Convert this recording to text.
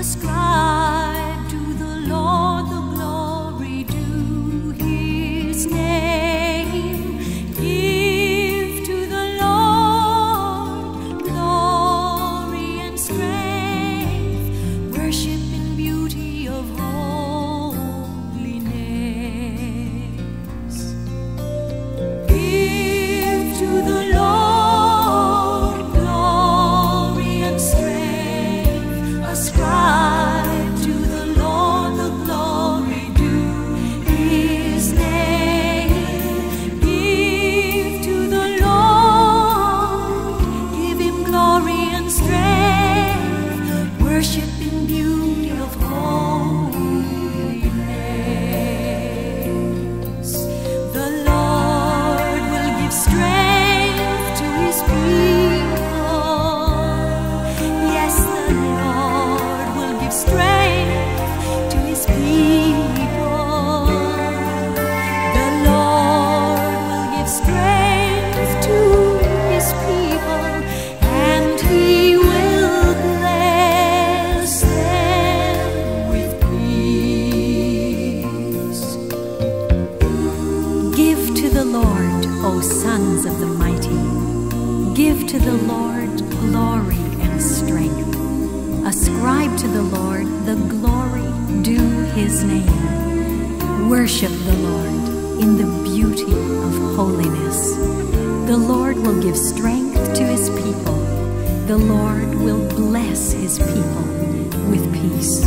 ascribe Sons of the mighty, give to the Lord glory and strength. Ascribe to the Lord the glory due his name. Worship the Lord in the beauty of holiness. The Lord will give strength to his people. The Lord will bless his people with peace.